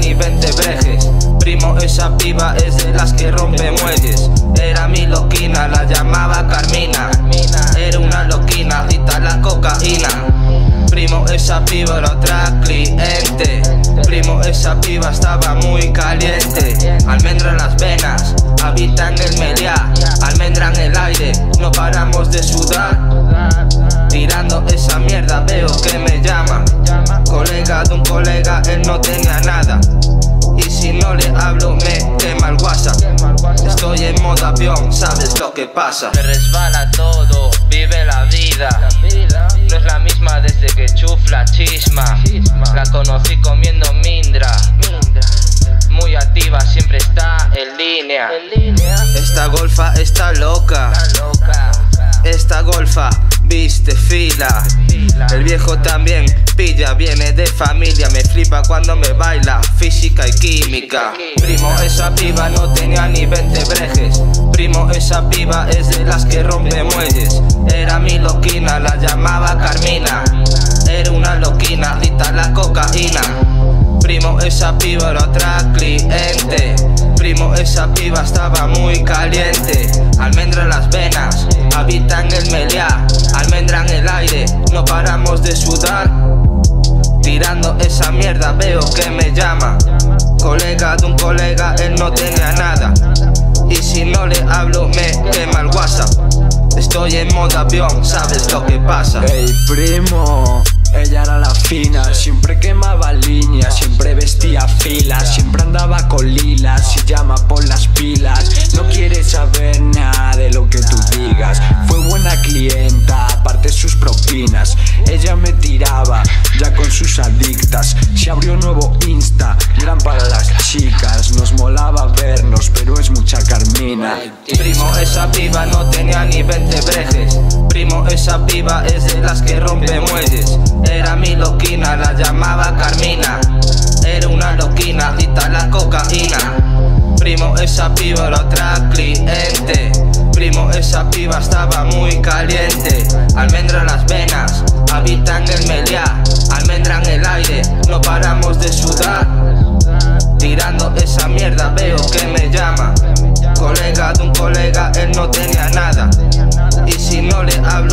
ni 20 brejes. Primo, esa piba es de las que rompe muelles. Era mi loquina, la llamaba Carmina. Era una loquina, adicta la cocaína. Primo, esa piba era otra cliente. Primo, esa piba estaba muy caliente. Almendra en las venas, habita en el media. Almendra en el aire, no paramos de sudar. Tirando esa mierda, veo que me llama. Colega de un lo que pasa. Me resbala todo, vive la vida. No es la misma desde que chufla chisma. La conocí comiendo mindra. Muy activa, siempre está en línea. Esta golfa está loca. Esta golfa viste fila. El viejo también pilla, viene de familia. Me flipa cuando me baila, Primo, esa piba no tenía ni 20 brejes. Primo, esa piba es de las que rompe muelles. Era mi loquina, la llamaba Carmina. Era una loquina, adicta a la cocaína. Primo, esa piba era otra cliente. Primo, esa piba estaba muy caliente. Almendra en las venas, habita en el meliá. Almendra en el aire, no paramos de sudar. Tirando esa mierda, veo que me llama. Colega de un colega, él no tenía nada. Y si no le hablo, me quema el WhatsApp. Estoy en modo avión, sabes lo que pasa. Hey primo, ella era la fina, siempre quemaba líneas, siempre vestía filas, siempre andaba con lilas y llama por las pilas. Adictas. Se abrió nuevo Insta, gran para las chicas. Nos molaba vernos, pero es mucha Carmina. Primo, esa piba no tenía ni 20 brejes. Primo, esa piba es de las que rompe muelles. Era mi loquina, la llamaba Carmina. Era una loquina, adicta a la cocaína. Primo, esa piba era otra cliente. Primo, esa piba estaba muy caliente. Almendra en las venas, habita en el meliá. que me llama. Colega de un colega, él no tenía nada. Y si no le habla